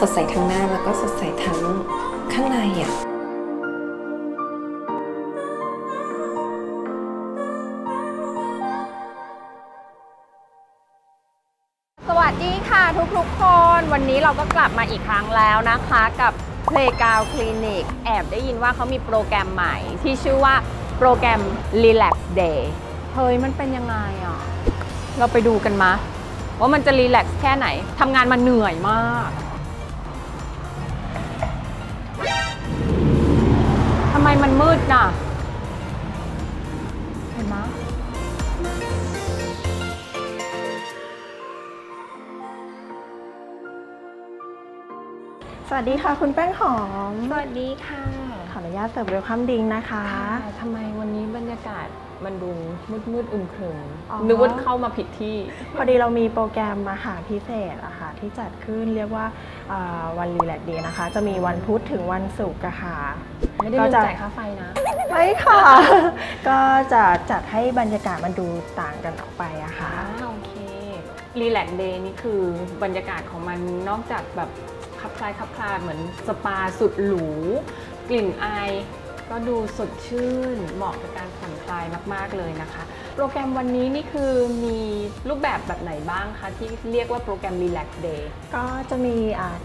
สดใสทั้งหน้าแล้วก็สดใสทั้งข้างในอะสวัสดีค่ะทุกๆคน วันนี้เราก็กลับมาอีกครั้งแล้วนะคะกับ Playground Clinic แอบได้ยินว่าเขามีโปรแกรมใหม่ที่ชื่อว่าโปรแกรม Relax Day เฮ้ยมันเป็นยังไงอะ เราไปดูกันมาว่ามันจะ relax แค่ไหน ทำงานมาเหนื่อยมาก สวัสดีค่ะคุณแป้งหอม สวัสดีค่ะ ขออนุญาตเสิร์ฟ welcome drink นะคะค่ะทำไมวันนี้บรรยากาศมันดูมืดมืดๆอึมครึมอ๋อนึกว่าเข้ามาผิดที่ พอดีเรามีโปรแกรมมาหาพิเศษอะค่ะที่จัดขึ้นเรียกว่าอ่าวัน relax day นะคะ จะมีวันพุธถึงวันศุกร์อะค่ะไม่ได้ก็ลืมจะจ่ายค่าไฟนะไม่ค่ะ ก็จะจัดให้บรรยากาศมันดูต่างกันออกไปอะค่ะโอเค relax day นี่คือบรรยากาศของมันนอกจากแบบ คลับคล้ายคลับคลาเหมือนสปาสุดหรู กลิ่นอายก็ดูสดชื่น เหมาะกับการผ่อนคลายมาก ๆ เลยนะคะ โปรแกรมวันนี้นี่คือมีรูปแบบแบบไหนบ้างคะ ที่เรียกว่าโปรแกรม Relax Day ก็จะมี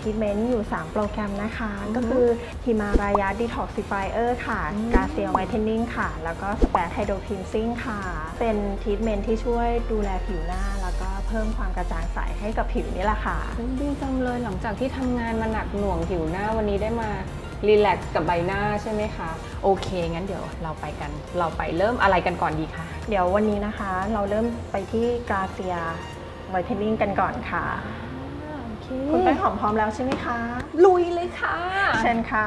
ทีทเมนต์อยู่ 3 โปรแกรมนะคะ ก็คือ Himalaya detoxifier ค่ะอืม Glacier whitening ค่ะ แล้วก็ space hydro cleansing ค่ะ เป็นทีทเมนต์ที่ช่วยดูแลผิวหน้าแล้วก็เพิ่มความกระจ่างใสให้กับผิวนี่แหละค่ะดีจังเลยหลังจากที่ทำงานมาหนักหน่วงผิวหน้าวันนี้ได้มารีแลกซ์กับใบหน้าใช่ไหมคะ โอเค งั้นเดี๋ยวเราไปกัน เราไปเริ่มอะไรกันก่อนดีคะ เดี๋ยววันนี้นะคะเราเริ่มไปที่กาเซียไวท์เทนนิ่งกันก่อนค่ะโอเคคุณแป้งหอมพร้อมแล้วใช่ไหมคะ ลุยเลยค่ะ เชิญค่ะ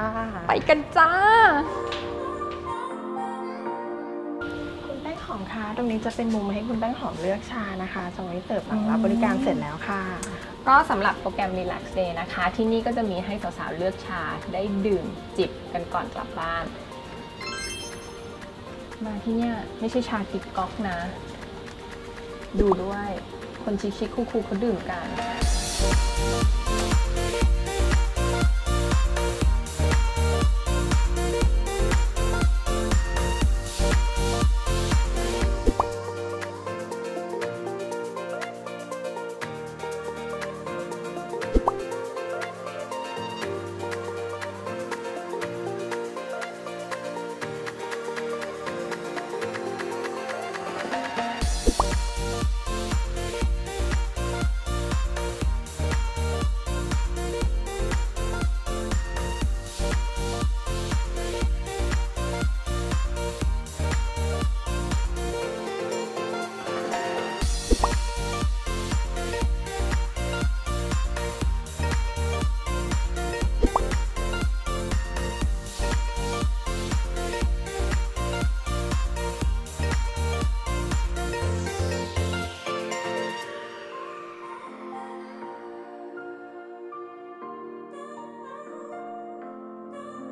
ไปกันจ้า ตรงนี้จะเป็นมุมให้คุณแป้งหอมเลือกชานะคะจะไว้เสิร์ฟหลังรับบริการเสร็จแล้วค่ะ ก็สำหรับโปรแกรม Relax Day นะคะ ที่นี่ก็จะมีให้สาวๆเลือกชาได้ดื่มจิบกันก่อนกลับบ้าน มาที่เนี่ยไม่ใช่ชากิ๊กก๊อกนะ ดูด้วยคนชิคๆคูลๆเขาดื่มกัน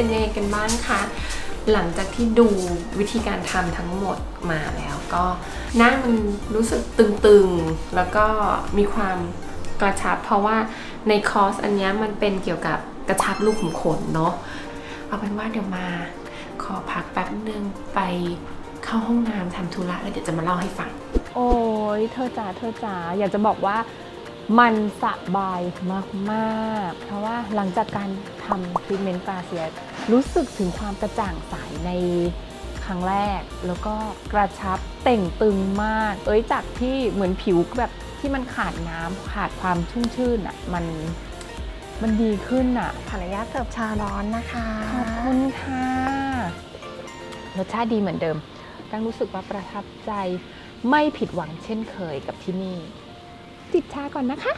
เป็นยังไงกันบ้างคะหลังจากที่ดูวิธีการทำทั้งหมดมาแล้วก็หน้ามันรู้สึกตึงๆ แล้วก็มีความกระชับ เพราะว่าในคอร์สอันนี้มันเป็นเกี่ยวกับกระชับลูกขุมขนเนาะเอาเป็นว่าเดี๋ยวมาขอพักแป๊บนึงไปเข้าห้องน้ำทำธุระแล้วเดี๋ยวจะมาเล่าให้ฟัง โอ้ยเธอจ๋าเธอจ๋าอยากจะบอกว่า มันสบายมากๆ เพราะว่าหลังจากการทำทรีทเมนต์กราเซียรู้สึกถึงความกระจ่างใสในครั้งแรก แล้วก็กระชับเต่งตึงมาก เอ้ยจากที่เหมือนผิวแบบที่มันขาดน้ำขาดความชุ่มชื่นอะมันมันดีขึ้นอะขออนุญาตเสิร์ฟชาร้อนนะคะขอบคุณค่ะรสชาติดีเหมือนเดิมตั้งรู้สึกว่าประทับใจไม่ผิดหวังเช่นเคยกับที่นี่ จิบชาก่อนนะคะ